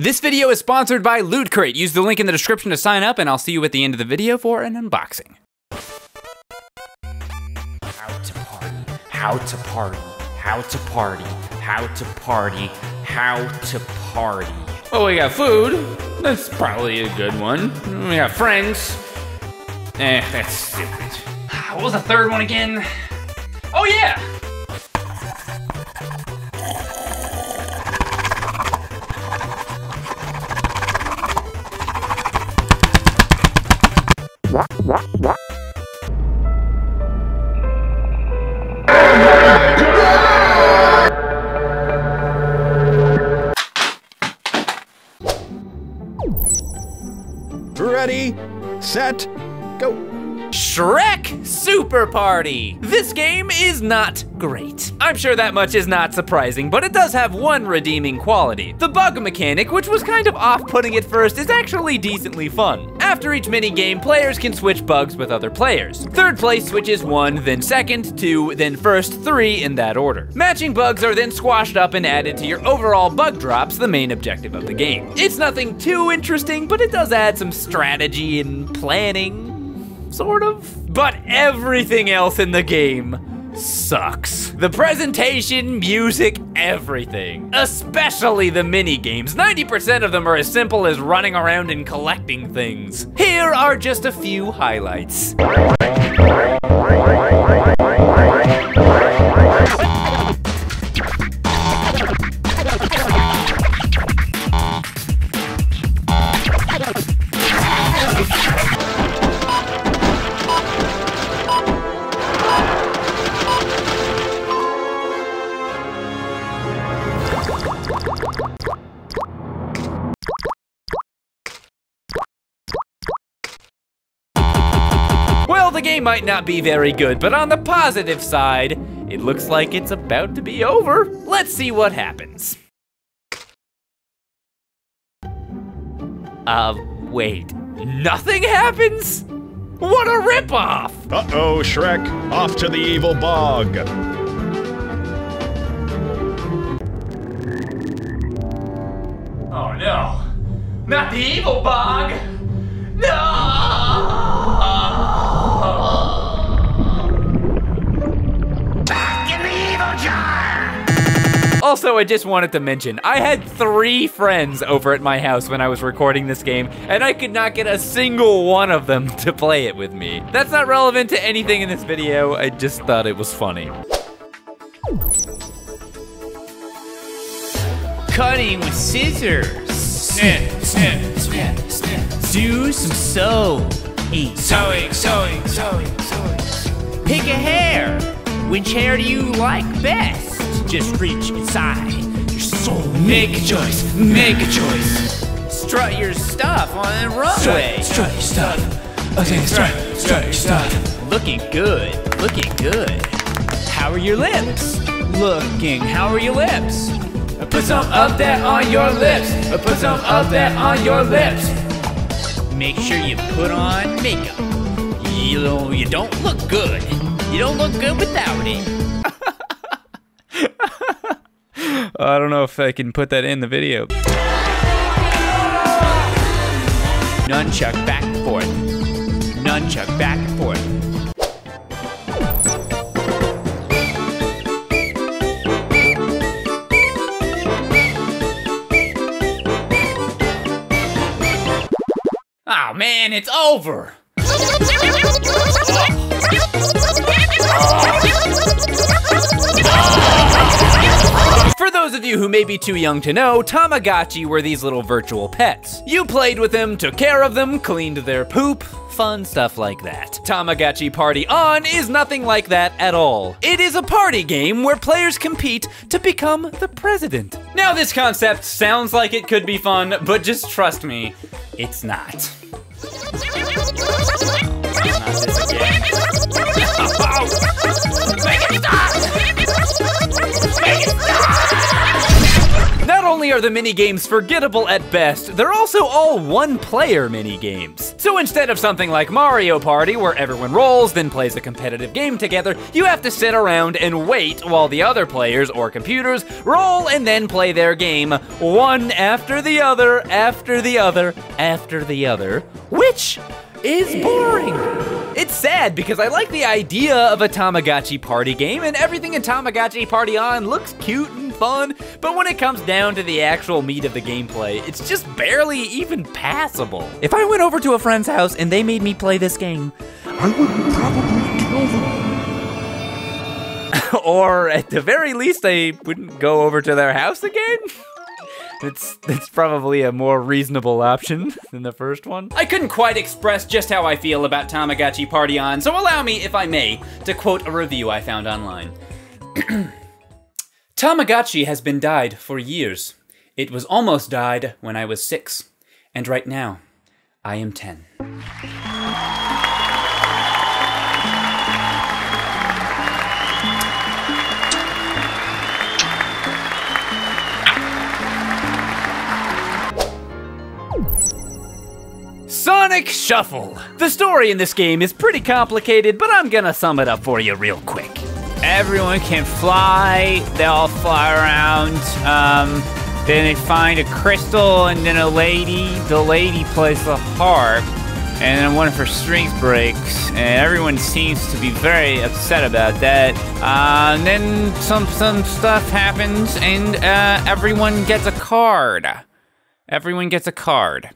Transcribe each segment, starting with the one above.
This video is sponsored by Loot Crate. Use the link in the description to sign up, and I'll see you at the end of the video for an unboxing. How to party, how to party, how to party, how to party, how to party. Well, we got food. That's probably a good one. We got friends. Eh, that's stupid. What was the third one again? Oh, yeah! Ready, set, go. Shrek Super Party! This game is not great. I'm sure that much is not surprising, but it does have one redeeming quality. The bug mechanic, which was kind of off-putting at first, is actually decently fun. After each mini-game, players can switch bugs with other players. Third place switches one, then second, two, then first, three, in that order. Matching bugs are then squashed up and added to your overall bug drops, the main objective of the game. It's nothing too interesting, but it does add some strategy and planning sort of. But everything else in the game sucks. The presentation, music, everything. Especially the mini games. 90% of them are as simple as running around and collecting things. Here are just a few highlights. Well, the game might not be very good, but on the positive side, it looks like it's about to be over. Let's see what happens. Uh, wait. Nothing happens? What a ripoff! Uh-oh, Shrek, off to the evil bog. Oh no! Not the evil bog! No! Also, I just wanted to mention, I had three friends over at my house when I was recording this game, and I could not get a single one of them to play it with me. That's not relevant to anything in this video, I just thought it was funny. cutting with scissors. Snip, snip, snip, snip. Do some sewing. Sewing, sewing, sewing, sewing. Pick a hair. Which hair do you like best? Just reach inside your soul. Make a choice. Make a choice. Strut your stuff on the runway. Strut, your stuff. Okay, strut, strut your stuff. Looking good. Looking good. How are your lips? Looking. How are your lips? Put some of that on your lips. Put some of that on your lips. Make sure you put on makeup. You know, you don't look good. You don't look good without it. I don't know if I can put that in the video. Nunchuck back and forth. Nunchuck back and forth. Oh man, it's over! you who may be too young to know, Tamagotchi were these little virtual pets. You played with them, took care of them, cleaned their poop, fun stuff like that. Tamagotchi Party On is nothing like that at all. It is a party game where players compete to become the president. Now this concept sounds like it could be fun, but just trust me, it's not. Not this again. Not only are the mini games forgettable at best, they're also all one-player mini games. So instead of something like Mario Party, where everyone rolls, then plays a competitive game together, you have to sit around and wait while the other players or computers roll and then play their game, one after the other, after the other, after the other, which is boring. It's sad because I like the idea of a Tamagotchi party game, and everything in Tamagotchi Party On looks cute and fun, but when it comes down to the actual meat of the gameplay, it's just barely even passable. If I went over to a friend's house and they made me play this game, I would probably kill them. or at the very least, I wouldn't go over to their house again. It's, it's probably a more reasonable option than the first one. I couldn't quite express just how I feel about Tamagotchi Party On, so allow me, if I may, to quote a review I found online. Tamagotchi has been died for years. It was almost died when I was six, and right now, I am 10. Sonic Shuffle. The story in this game is pretty complicated, but I'm gonna sum it up for you real quick. Everyone can fly. They all fly around. Um, then they find a crystal, and then a lady. The lady plays the harp, and then one of her strings breaks, and everyone seems to be very upset about that. Uh, and then some some stuff happens, and uh, everyone gets a card. Everyone gets a card.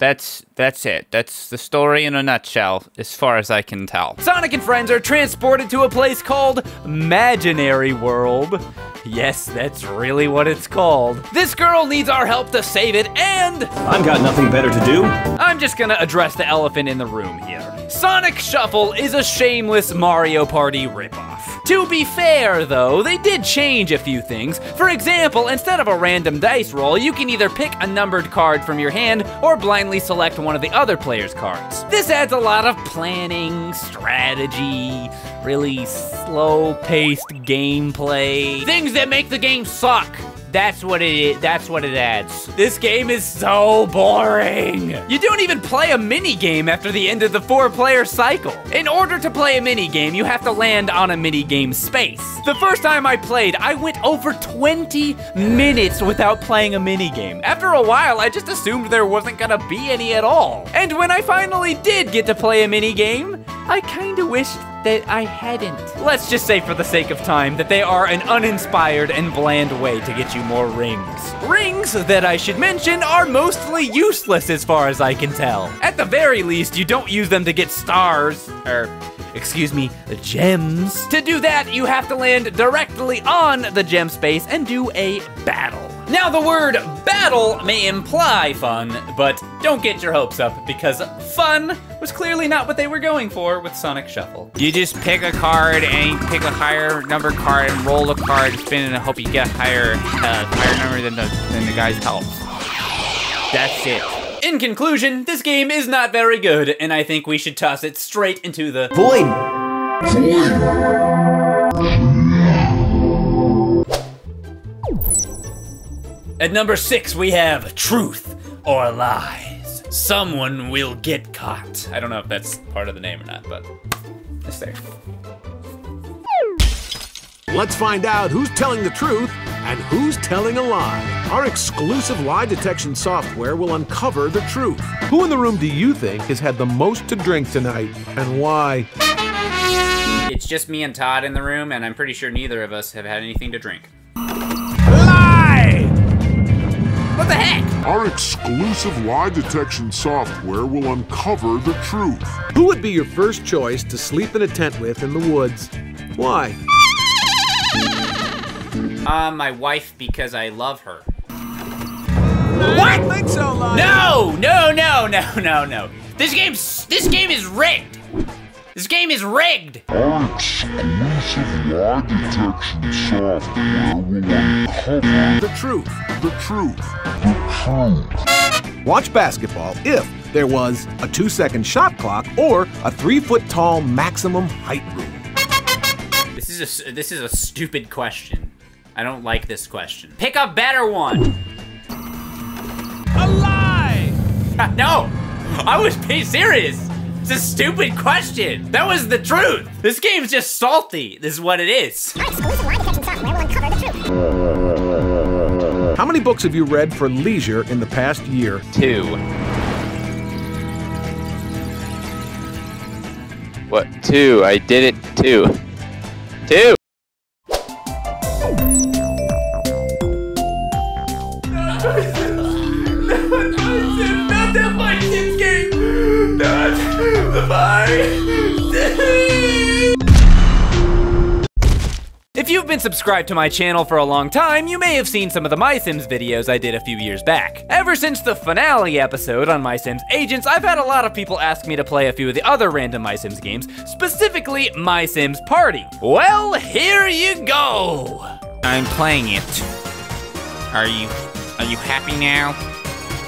That's that's it. That's the story in a nutshell, as far as I can tell. Sonic and friends are transported to a place called Imaginary World. Yes, that's really what it's called. This girl needs our help to save it, and I've got nothing better to do. I'm just gonna address the elephant in the room here. Sonic Shuffle is a shameless Mario Party ripoff. To be fair, though, they did change a few things. For example, instead of a random dice roll, you can either pick a numbered card from your hand or blindly select one of the other player's cards. This adds a lot of planning, strategy, really slow paced gameplay, things that make the game suck. That's what it is. That's what it adds. This game is so boring. You don't even play a mini game after the end of the four player cycle. In order to play a mini game, you have to land on a mini game space. The first time I played, I went over 20 minutes without playing a mini game. After a while, I just assumed there wasn't gonna be any at all. And when I finally did get to play a mini game, I kinda wished that I hadn't. Let's just say for the sake of time that they are an uninspired and bland way to get you more rings. Rings that I should mention are mostly useless as far as I can tell. At the very least, you don't use them to get stars, or excuse me, gems. To do that, you have to land directly on the gem space and do a battle. Now, the word battle may imply fun, but don't get your hopes up because fun was clearly not what they were going for with Sonic Shuffle. You just pick a card and you pick a higher number card and roll a card, spin it, and hope you get a higher, uh, higher number than the, than the guy's health. That's it. In conclusion, this game is not very good, and I think we should toss it straight into the Void. At number six, we have Truth or Lies. Someone will get caught. I don't know if that's part of the name or not, but it's there. Let's find out who's telling the truth and who's telling a lie. Our exclusive lie detection software will uncover the truth. Who in the room do you think has had the most to drink tonight and why? It's just me and Todd in the room, and I'm pretty sure neither of us have had anything to drink. Lie! What the heck? Our exclusive lie detection software will uncover the truth. Who would be your first choice to sleep in a tent with in the woods? Why? Uh, my wife, because I love her. What? think so, lie. No, no, no, no, no, no. This game's this game is rigged. This game is rigged. Our exclusive lie detection software will uncover The truth. the truth. The truth. Watch basketball if there was a two second shot clock or a three foot tall maximum height rule. This is a this is a stupid question. I don't like this question. Pick a better one. A lie! no, I was being serious. It's a stupid question. That was the truth. This game's just salty. This is what it is. How many books have you read for leisure in the past year? Two. What? Two. I did it. Two. Two. The If you've been subscribed to my channel for a long time, you may have seen some of the My Sims videos I did a few years back. Ever since the finale episode on My Sims Agents, I've had a lot of people ask me to play a few of the other random My Sims games, specifically My Sims Party. Well, here you go! I'm playing it. Are you are you happy now?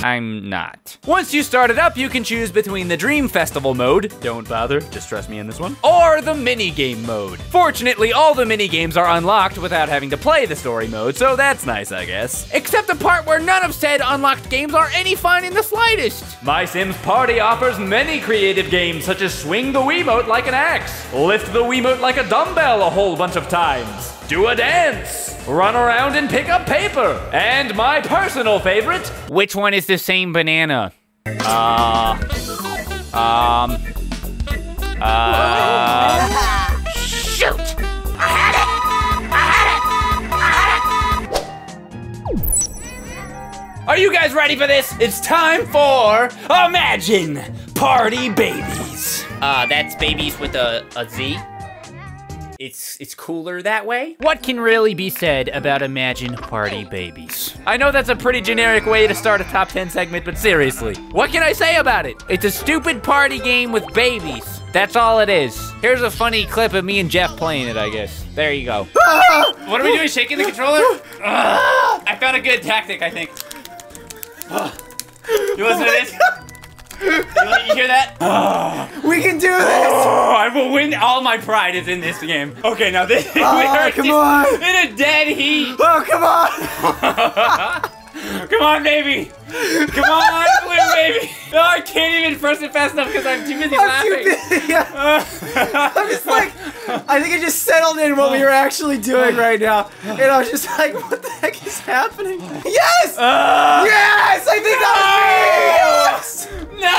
I'm not. Once you start it up, you can choose between the Dream Festival mode, don't bother, just trust me on this one, or the mini game mode. Fortunately, all the mini games are unlocked without having to play the story mode, so that's nice, I guess. Except the part where none of said unlocked games are any fun in the slightest. My Sims Party offers many creative games, such as swing the Wiimote like an axe, lift the Wiimote like a dumbbell a whole bunch of times, do a dance, run around and pick up paper, and my personal favorite, Which one is the same banana? Uh um uh Shoot! I had it! I had it! I had it! Are you guys ready for this? It's time for Imagine Party Babyz. uh that's babies with a, a Z. It's it's cooler that way. What can really be said about Imagine Party Babyz? I know that's a pretty generic way to start a top 10 segment, but seriously, what can I say about it? It's a stupid party game with babies. That's all it is. Here's a funny clip of me and Jeff playing it, I guess. There you go. What are we doing? Shaking the controller? I found a good tactic, I think. Oh you listen to this? You, you hear that? We can do this! Oh, I will win. All my pride is in this game. Okay, now this we oh, are come on. in a dead heat. Oh, come on! Come on, baby. Come on, blue baby. No, I can't even press it fast enough because I'm too busy I'm laughing. too busy. Yeah. I'm just like, I think it just settled in what we were actually doing right now. And I was just like, what the heck is happening? Yes! Uh, yes! I think that was me! No!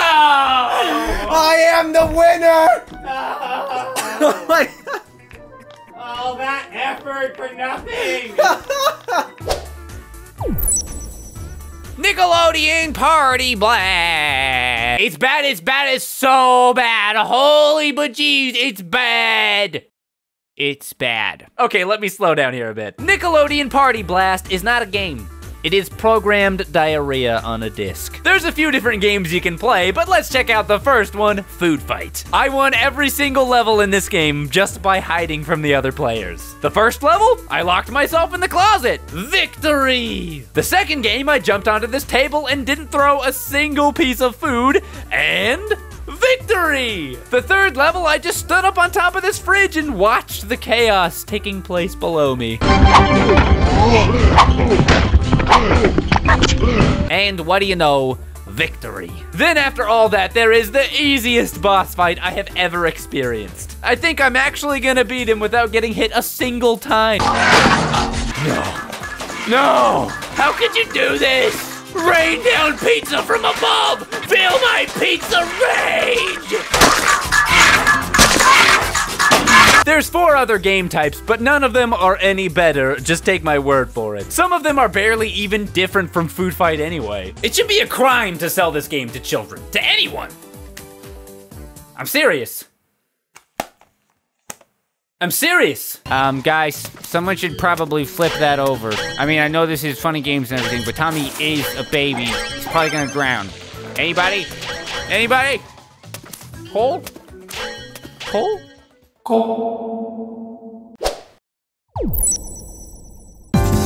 I am the winner! oh my god. All that effort for nothing. Nickelodeon Party Blast. It's bad, it's bad, it's so bad. Holy bejeez, it's bad. It's bad. Okay, let me slow down here a bit. Nickelodeon Party Blast is not a game. It is programmed diarrhea on a disc. There's a few different games you can play, but let's check out the first one, Food Fight. I won every single level in this game just by hiding from the other players. The first level, I locked myself in the closet. Victory! The second game, I jumped onto this table and didn't throw a single piece of food, and victory! The third level, I just stood up on top of this fridge and watched the chaos taking place below me. And what do you know? Victory. Then after all that, there is the easiest boss fight I have ever experienced. I think I'm actually gonna beat him without getting hit a single time. No. No! How could you do this? Rain down pizza from above! Feel my pizza rage! There's four other game types, but none of them are any better, just take my word for it. Some of them are barely even different from Food Fight anyway. It should be a crime to sell this game to children, to anyone. I'm serious. I'm serious. Um, guys, someone should probably flip that over. I mean, I know this is funny games and everything, but Tommy is a baby. He's probably gonna drown. Anybody? Anybody? Cole? Cole? Cole?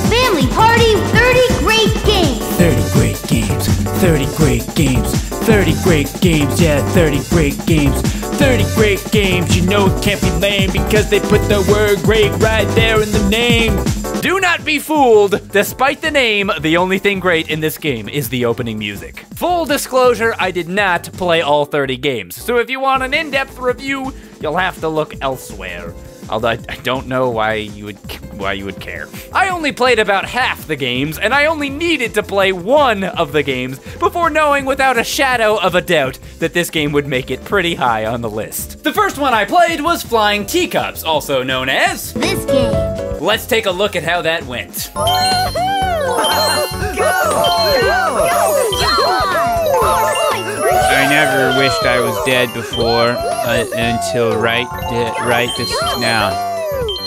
Family Party 30 Great Games. 30 great games, 30 great games, 30 great games, yeah, 30 great games, 30 great games. You know it can't be lame because they put the word great right there in the name. Do not be fooled. Despite the name, the only thing great in this game is the opening music. Full disclosure, I did not play all 30 games. So if you want an in-depth review, you'll have to look elsewhere. Although I, don't know why you would why you would care. I only played about half the games, and I only needed to play one of the games before knowing without a shadow of a doubt that this game would make it pretty high on the list. The first one I played was Flying Teacups, also known as This game. Let's take a look at how that went. I never wished I was dead before uh, until right uh, right this now.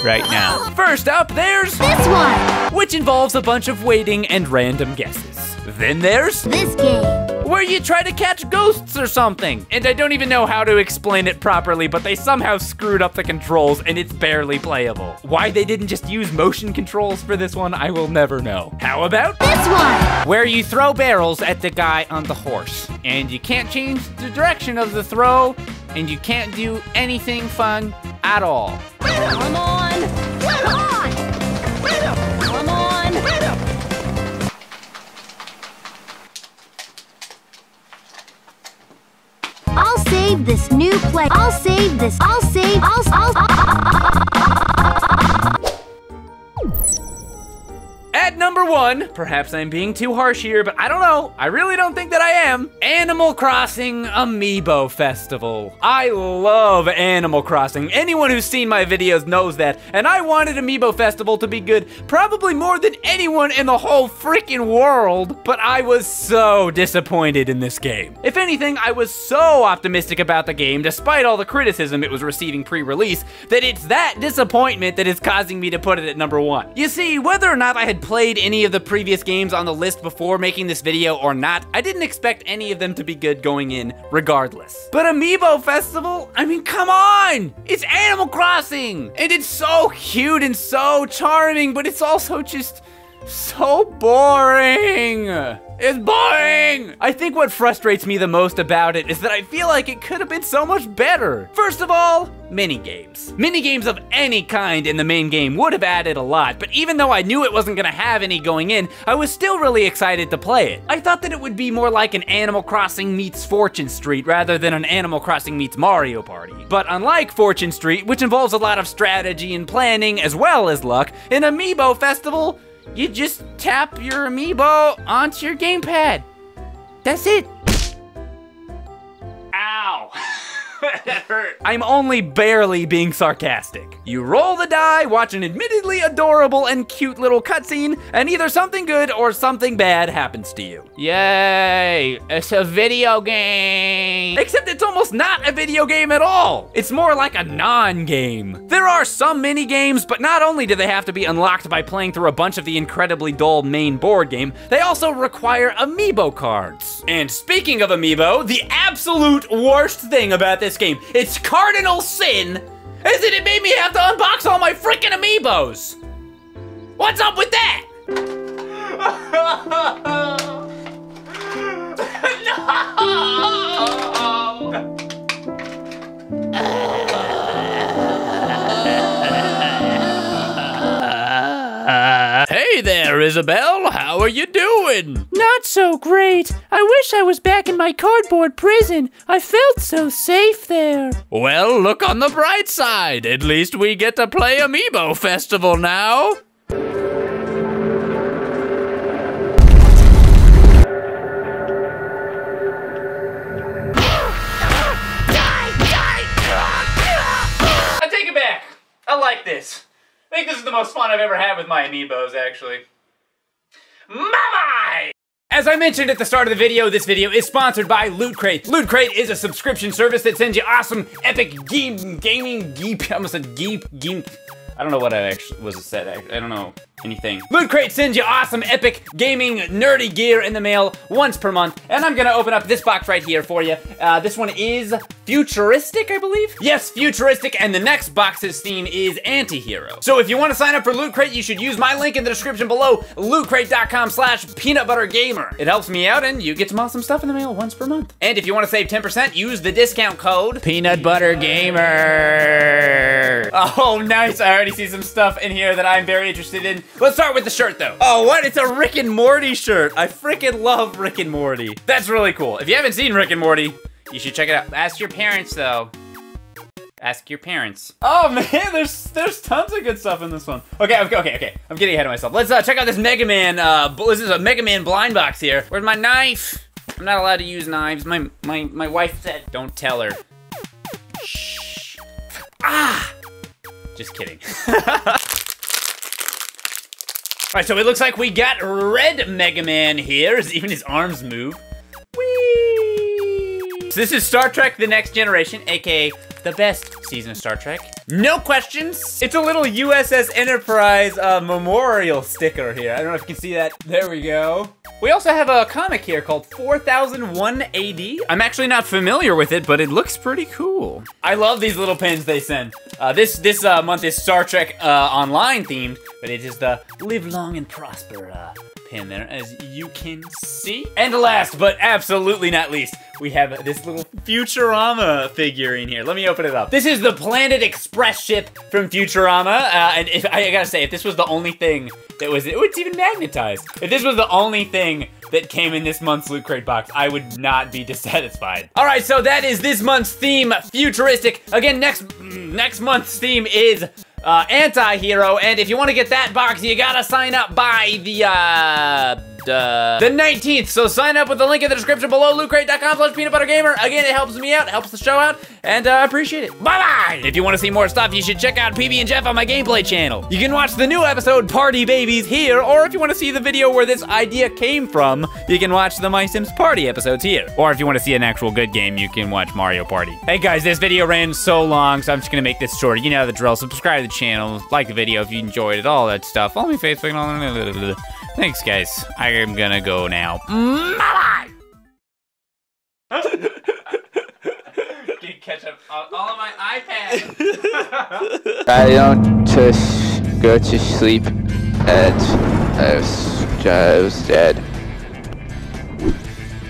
Right now. First up, there's This one. which involves a bunch of waiting and random guesses. Then there's This game. Where you try to catch ghosts or something. And I don't even know how to explain it properly, but they somehow screwed up the controls and it's barely playable. Why they didn't just use motion controls for this one, I will never know. How about This one. where you throw barrels at the guy on the horse. And you can't change the direction of the throw, and you can't do anything fun at all. Come on. Come on. Come on. Save this new play. I'll save this. I'll save. I'll. I'll. At number one, perhaps I'm being too harsh here, but I don't know. I really don't think that I am. Animal Crossing Amiibo Festival. I love Animal Crossing. Anyone who's seen my videos knows that, and I wanted Amiibo Festival to be good probably more than anyone in the whole freaking world, but I was so disappointed in this game. If anything, I was so optimistic about the game, despite all the criticism it was receiving pre-release, that it's that disappointment that is causing me to put it at number one. You see, whether or not I had played any of the previous games on the list before making this video or not, I didn't expect any of them to be good going in regardless. But Amiibo Festival, I mean, come on! It's Animal Crossing! And it's so cute and so charming, but it's also just so boring. It's boring! I think what frustrates me the most about it is that I feel like it could have been so much better. First of all, minigames. Minigames of any kind in the main game would have added a lot, but even though I knew it wasn't gonna have any going in, I was still really excited to play it. I thought that it would be more like an Animal Crossing meets Fortune Street rather than an Animal Crossing meets Mario Party. But unlike Fortune Street, which involves a lot of strategy and planning as well as luck, in Amiibo Festival, you just tap your amiibo onto your gamepad. That's it. That hurt. I'm only barely being sarcastic. You roll the die, watch an admittedly adorable and cute little cutscene, and either something good or something bad happens to you. Yay! It's a video game. Except it's almost not a video game at all. It's more like a non-game. There are some mini games, but not only do they have to be unlocked by playing through a bunch of the incredibly dull main board game, they also require amiibo cards. And speaking of amiibo, the absolute worst thing about this game, its cardinal sin, is that it made me have to unbox all my freaking amiibos. What's up with that? no! There, Isabelle. How are you doing? Not so great. I wish I was back in my cardboard prison. I felt so safe there. Well, look on the bright side. At least we get to play Amiibo Festival now. I take it back. I like this. I think this is the most fun I've ever had with my amiibos, actually. Mama! As I mentioned at the start of the video, this video is sponsored by Loot Crate. Loot Crate is a subscription service that sends you awesome, epic game, gaming, geek, I almost said geek, geek. I don't know what I actually was said. I, I don't know anything. Loot Crate sends you awesome, epic, gaming, nerdy gear in the mail once per month. And I'm gonna open up this box right here for you. Uh, this one is futuristic, I believe? Yes, futuristic, and the next box's theme is anti-hero. So if you wanna sign up for Loot Crate, you should use my link in the description below, lootcrate.com slash peanutbuttergamer. It helps me out and you get some awesome stuff in the mail once per month. And if you wanna save 10%, use the discount code Peanut Butter Gamer. Oh, nice. I already see some stuff in here that I'm very interested in. Let's start with the shirt, though. Oh, what? It's a Rick and Morty shirt. I freaking love Rick and Morty. That's really cool. If you haven't seen Rick and Morty, you should check it out. Ask your parents, though. Ask your parents. Oh man, there's there's tons of good stuff in this one. Okay, okay, okay, okay. I'm getting ahead of myself. Let's uh, check out this Mega Man. Uh, this is a Mega Man blind box here. Where's my knife? I'm not allowed to use knives. My my my wife said don't tell her. Shh. Ah. Just kidding. Alright, so it looks like we got Red Mega Man here, even his arms move. Whee! So this is Star Trek The Next Generation, aka the best season of Star Trek. No questions. It's a little USS Enterprise uh, memorial sticker here. I don't know if you can see that. There we go. We also have a comic here called 4001 AD. I'm actually not familiar with it, but it looks pretty cool. I love these little pins they send. Uh, this this uh, month is Star Trek uh, Online themed, but it is the Live Long and Prosper uh, pin there, as you can see. And last, but absolutely not least, we have this little Futurama figurine here. Let me open it up. This is the Planet Express ship from Futurama, uh, and if, I gotta say, if this was the only thing that was, oh, it's even magnetized. If this was the only thing that came in this month's Loot Crate box, I would not be dissatisfied. All right, so that is this month's theme, futuristic. Again, next next month's theme is uh, anti-hero, and if you want to get that box, you gotta sign up by the, uh, uh, the 19th. So sign up with the link in the description below, lootcrate.com slash peanut butter gamer. Again, it helps me out, helps the show out, and uh, I appreciate it. Bye-bye! If you want to see more stuff, you should check out PB and Jeff on my gameplay channel. You can watch the new episode, Party Babyz, here, or if you want to see the video where this idea came from, you can watch the My Sims Party episodes here. Or if you want to see an actual good game, you can watch Mario Party. Hey guys, this video ran so long, so I'm just gonna make this short. You know the drill. Subscribe to the channel, like the video if you enjoyed it, all that stuff. Follow me Facebook and all that. Thanks, guys. I am gonna go now. Bye bye. catch up all on my iPad. I don't just go to sleep and I was, I was dead.